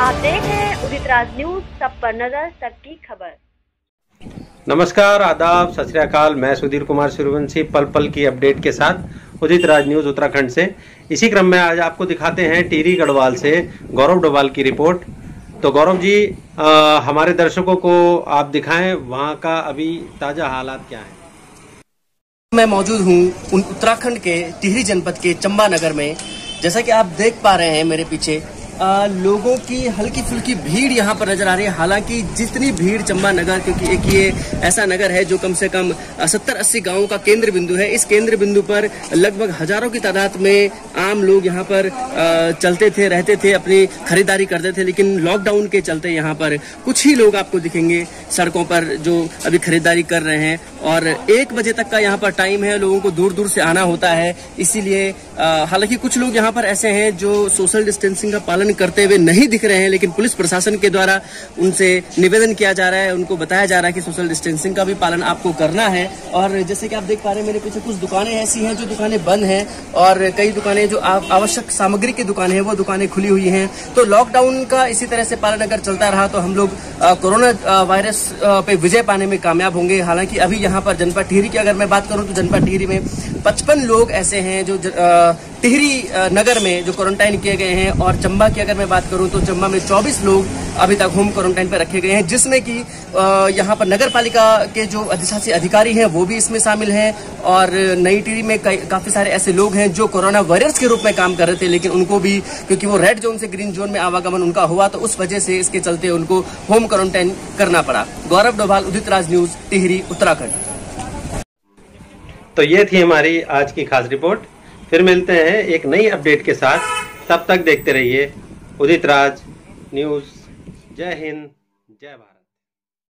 देख रहे हैं उदित राज न्यूज़ सब पर नज़र सबकी खबर। नमस्कार आदाब सत श्रीकाल मैं सुधीर कुमार सूर्यवंशी पल पल की अपडेट के साथ उदित राज न्यूज़ उत्तराखंड से। इसी क्रम में आज आपको दिखाते हैं टीरी गढ़वाल से गौरव डोवाल की रिपोर्ट। तो गौरव जी आ, हमारे दर्शकों को आप दिखाएँ वहाँ का अभी ताज़ा हालात क्या है? मैं मौजूद हूँ उत्तराखंड के टिहरी जनपद के चंबा नगर में। जैसा कि आप देख पा रहे हैं मेरे पीछे आ, लोगों की हल्की फुल्की भीड़ यहाँ पर नज़र आ रही है। हालाँकि जितनी भीड़ चंबा नगर क्योंकि एक ये ऐसा नगर है जो कम से कम सत्तर अस्सी गाँवों का केंद्र बिंदु है। इस केंद्र बिंदु पर लगभग हज़ारों की तादाद में आम लोग यहाँ पर आ, चलते थे रहते थे अपनी खरीदारी करते थे लेकिन लॉकडाउन के चलते यहाँ पर कुछ ही लोग आपको दिखेंगे। सड़कों पर जो अभी खरीदारी कर रहे हैं और एक बजे तक का यहाँ पर टाइम है, लोगों को दूर दूर से आना होता है। इसीलिए हालाँकि कुछ लोग यहाँ पर ऐसे हैं जो सोशल डिस्टेंसिंग का पालन करते हुए नहीं दिख रहे हैं, लेकिन पुलिस प्रशासन के द्वारा उनसे निवेदन किया जा रहा है, उनको बताया जा रहा है कि सोशल डिस्टेंसिंग का भी पालन आपको करना है। और जैसे कि आप देख पा रहे हैं, मेरे पीछे कुछ दुकानें ऐसी हैं जो दुकानें बंद हैं और कई दुकानें जो आवश्यक सामग्री की दुकानें हैं, वो दुकानें खुली हुई हैं। तो लॉकडाउन का इसी तरह से पालन अगर चलता रहा तो हम लोग कोरोना वायरस पे विजय पाने में कामयाब होंगे। हालाँकि अभी यहाँ पर जनपद टिहरी की अगर मैं बात करूँ तो जनपद टिहरी में पचपन लोग ऐसे हैं जो टिहरी नगर में जो क्वारंटाइन किए गए हैं और चंबा की अगर मैं बात करूँ तो चंबा में 24 लोग अभी तक होम क्वारंटाइन पर रखे गए हैं, जिसमें कि यहाँ पर नगर पालिका के जो अधिशासी अधिकारी हैं, वो भी इसमें शामिल हैं और नई टिहरी में काफ़ी सारे ऐसे लोग हैं जो कोरोना वॉरियर्स के रूप में काम कर रहे थे, लेकिन उनको भी, क्योंकि वो रेड जोन से ग्रीन जोन में आवागमन उनका हुआ तो उस वजह से इसके चलते उनको होम क्वारंटाइन करना पड़ा। गौरव डोभाल, उदित राज न्यूज़, टिहरी, उत्तराखंड। तो ये थी हमारी आज की खास रिपोर्ट। फिर मिलते हैं एक नई अपडेट के साथ। तब तक देखते रहिए। उदित राज न्यूज़। जय हिंद, जय भारत।